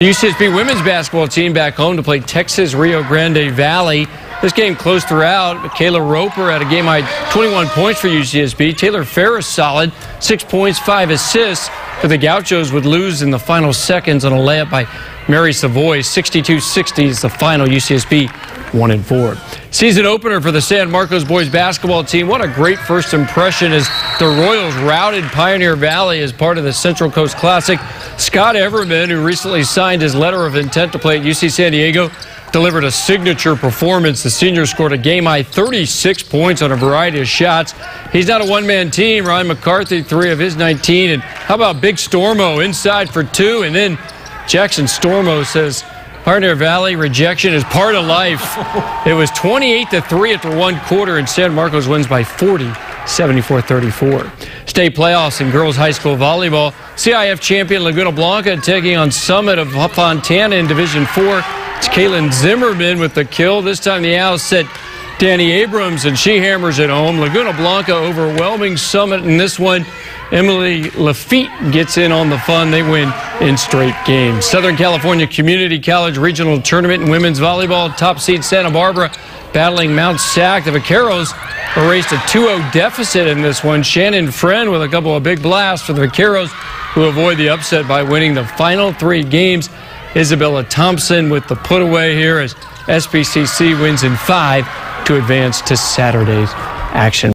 UCSB women's basketball team back home to play Texas Rio Grande Valley. This game close throughout. Kayla Roper had a game high 21 points for UCSB. Taylor Ferris solid, six points, five assists. But the Gauchos would lose in the final seconds on a layup by Mary Savoy. 62-60 is the final UCSB one and four. Season opener for the San Marcos boys basketball team. What a great first impression as the Royals routed Pioneer Valley as part of the Central Coast Classic. Scott Everman, who recently signed his letter of intent to play at UC San Diego, delivered a signature performance. The senior scored a game high 36 points on a variety of shots. He's not a one man team. Ryan McCarthy, three of his 19. And how about Big Stormo inside for two? And then Jackson Stormo says, Pioneer Valley rejection is part of life. It was 28 to 3 after one quarter, and San Marcos wins by 40, 74 34. State playoffs in girls high school volleyball. CIF champion Laguna Blanca taking on Summit of Fontana in Division 4. It's Kaylin Zimmerman with the kill. This time the Owls set Danny Abrams, and she hammers it home. Laguna Blanca overwhelming Summit in this one. Emily Lafitte gets in on the fun. They win in straight games. Southern California Community College Regional Tournament in women's volleyball. Top seed Santa Barbara battling Mount Sac. The Vaqueros erased a 2-0 deficit in this one. Shannon Friend with a couple of big blasts for the Vaqueros who avoid the upset by winning the final three games. Isabella Thompson with the put away here as SBCC wins in five to advance to Saturday's action.